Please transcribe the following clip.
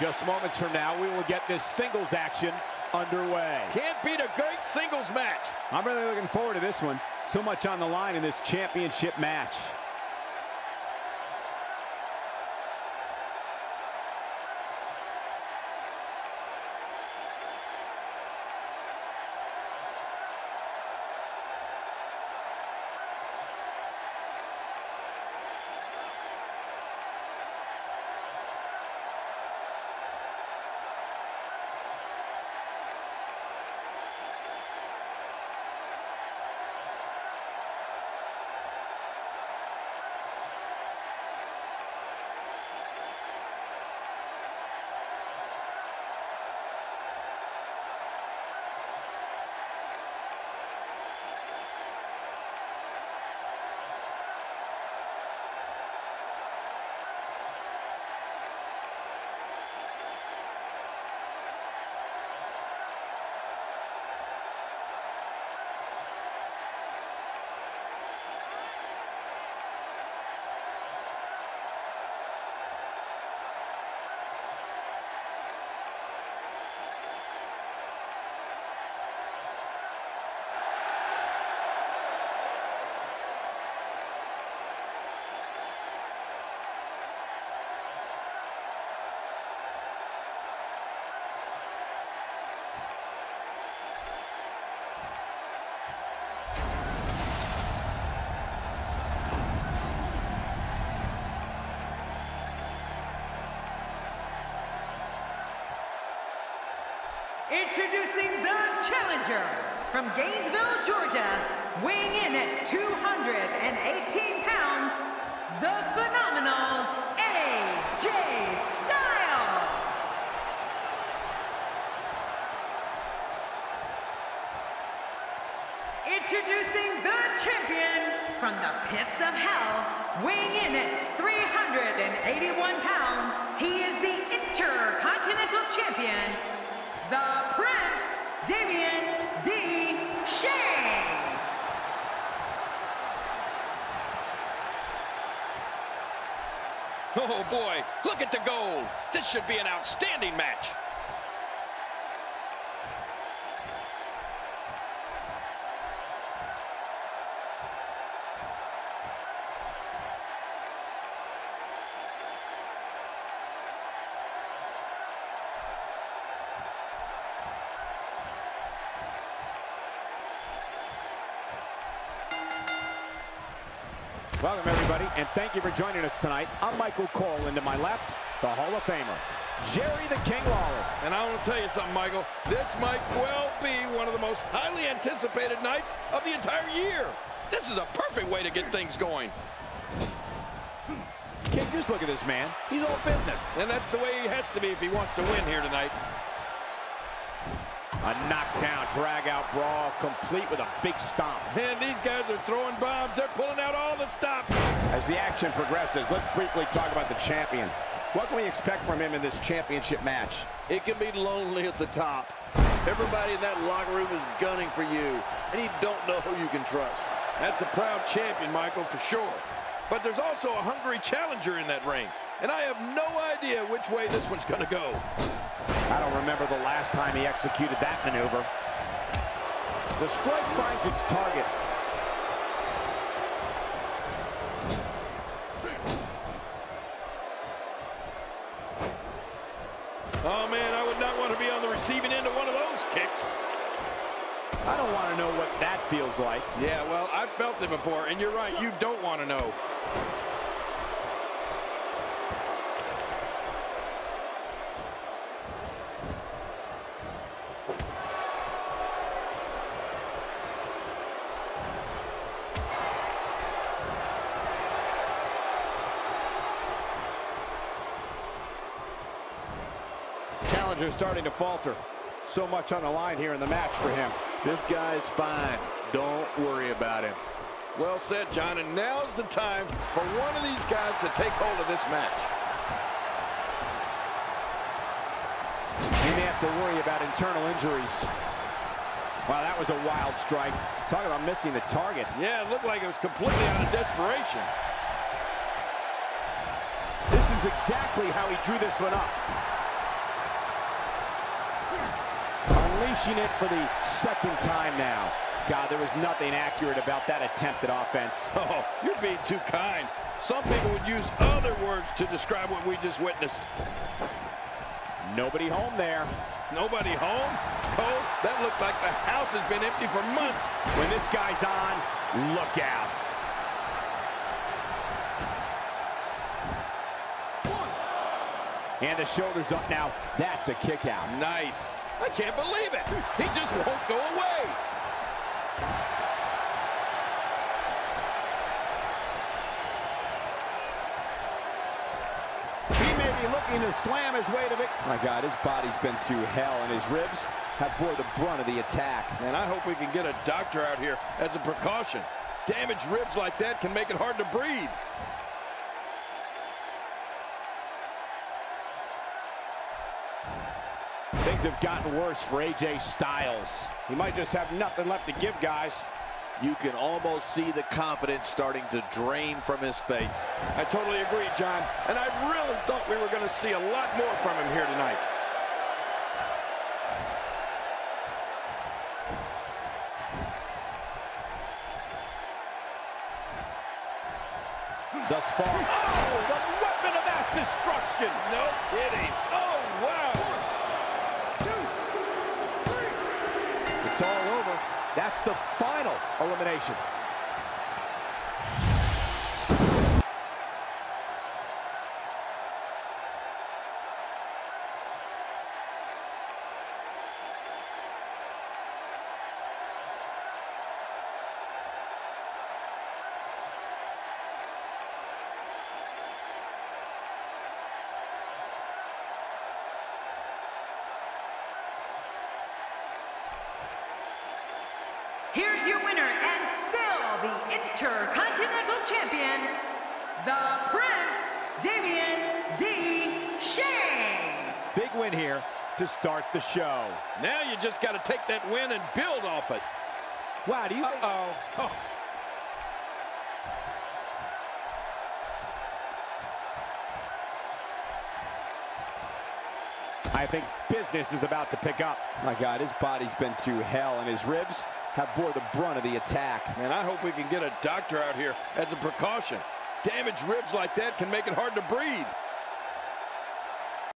Just moments from now, we will get this singles action underway. Can't beat a great singles match. I'm really looking forward to this one. So much on the line in this championship match. Introducing the challenger from Gainesville, Georgia, weighing in at 218 pounds, the phenomenal AJ Styles. Introducing the champion from the pits of hell, weighing in at 381 pounds, he is the Intercontinental Champion, the Prince Damian D. Shane. Oh boy, look at the gold. This should be an outstanding match. Welcome, everybody, and thank you for joining us tonight. I'm Michael Cole, and to my left, the Hall of Famer, Jerry the King Lawler. And I want to tell you something, Michael. This might well be one of the most highly anticipated nights of the entire year. This is a perfect way to get things going. King, just look at this man. He's all business. And that's the way he has to be if he wants to win here tonight. A knockdown, drag-out brawl, complete with a big stomp. And these guys are throwing bombs. They're pulling out all the stops. As the action progresses, let's briefly talk about the champion. What can we expect from him in this championship match? It can be lonely at the top. Everybody in that locker room is gunning for you, and you don't know who you can trust. That's a proud champion, Michael, for sure. But there's also a hungry challenger in that ring. And I have no idea which way this one's going to go. Remember the last time he executed that maneuver. The strike finds its target. Oh, man, I would not want to be on the receiving end of one of those kicks. I don't want to know what that feels like. Yeah, well, I've felt it before, and you're right, you don't want to know. Challenger starting to falter. So much on the line here in the match for him. This guy's fine. Don't worry about him. Well said, John, and now's the time for one of these guys to take hold of this match. He may have to worry about internal injuries. Wow, that was a wild strike. Talk about missing the target. Yeah, it looked like it was completely out of desperation. This is exactly how he drew this one up. Unleashing it for the second time now. God, there was nothing accurate about that attempted offense. Oh, you're being too kind. Some people would use other words to describe what we just witnessed. Nobody home there. Nobody home? Cole, that looked like the house has been empty for months. When this guy's on, look out. And the shoulder's up now. That's a kick out. Nice. I can't believe it. He just won't go away. He may be looking to slam his way to victory. My God, his body's been through hell, and his ribs have bore the brunt of the attack. And I hope we can get a doctor out here as a precaution. Damaged ribs like that can make it hard to breathe. Things have gotten worse for AJ Styles. He might just have nothing left to give, guys. You can almost see the confidence starting to drain from his face. I totally agree, John. And I really thought we were going to see a lot more from him here tonight. Thus far. Oh, the weapon of mass destruction. No kidding. That's the final elimination. Here's your winner and still the Intercontinental Champion, the Prince Damian D. Shane. Big win here to start the show. Now you just got to take that win and build off it. Wow, do you. Uh-oh. Oh. I think business is about to pick up. My God, his body's been through hell, and his ribs have bore the brunt of the attack. And I hope we can get a doctor out here as a precaution. Damaged ribs like that can make it hard to breathe.